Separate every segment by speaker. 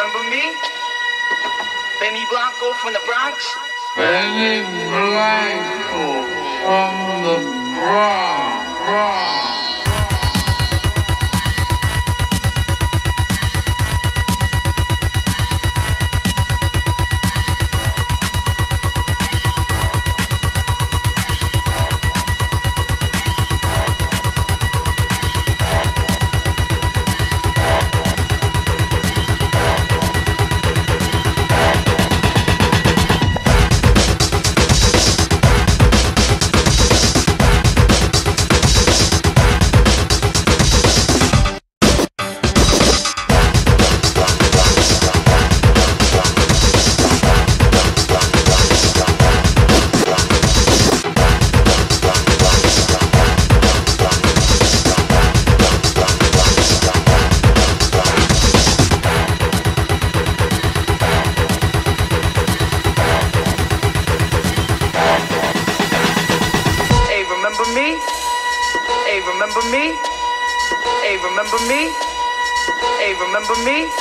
Speaker 1: remember me? Benny Blanco from the Bronx?
Speaker 2: Benny Blanco from
Speaker 1: Hey, remember me? Hey, remember me? Hey, remember me?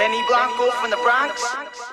Speaker 1: Benny Blanco from the Bronx?